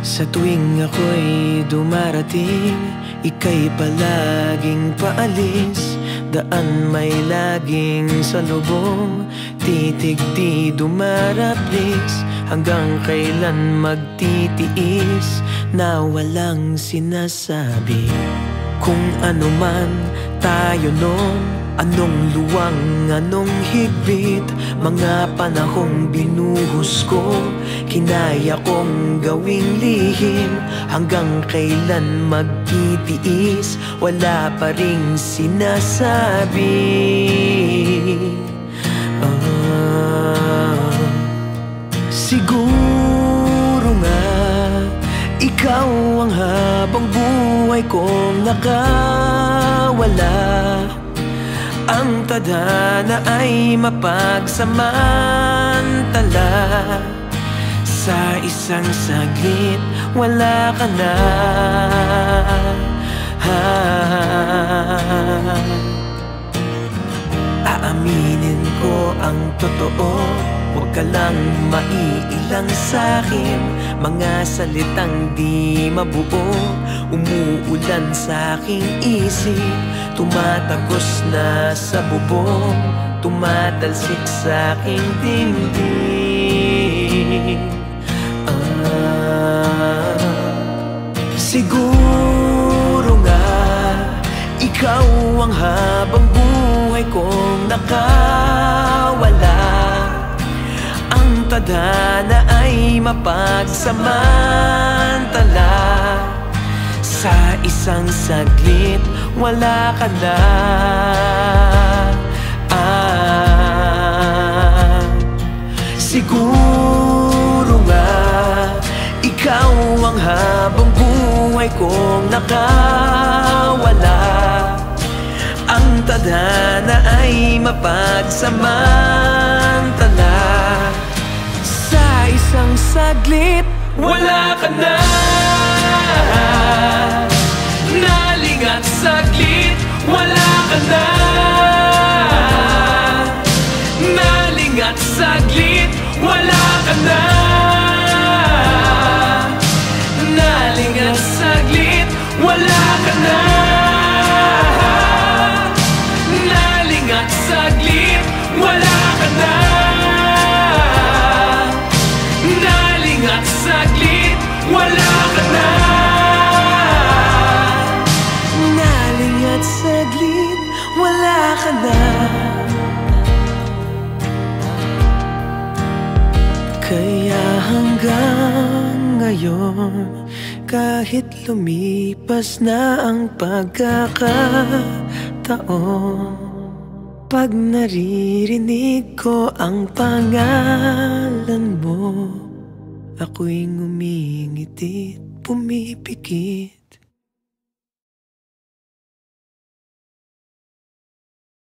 Sa tuwing ako'y dumarating Ika'y palaging paalis. Daan may laging salubong Titig di dumaraplis. Hanggang kailan magtitiis Na walang sinasabi. Kung ano man tayo noon Anong luwang, anong higpit? Mga panahong binuhos ko Kinaya kong gawing lihim. Hanggang kailan magtitiis Wala pa ring sinasabi. Ah, Siguro nga Ikaw ang habang buhay kong nakawala ang tadhana ay mapagsamantala. Sa isang saglit, wala ka na. Ha. Aaminin ko ang totoo Huwag ka lang maiilang sa'kin. Mga salitang di mabuo Umuulan sa aking isip. Tumatagos na sa bubong Tumatalsik sa aking dingding ah, Siguro nga Ikaw ang habang buhay kong nakawala tadhana ay mapagsamantala. Sa isang saglit wala ka na. Ah, Siguro nga Ikaw ang habang buhay kong nakawala. Ang tadhana ay mapagsamantala saglit, wala ka na. Nalingat saglit, wala ka na. Nalingat saglit, wala ka na. Nalingat saglit, wala ka na wala ka na. Nalingat saglit, wala ka na. Kaya hanggang ngayon Kahit lumipas na ang pagkakataon Pag naririnig ko ang pangalan mo Ako'y ngumingiti, pumipikit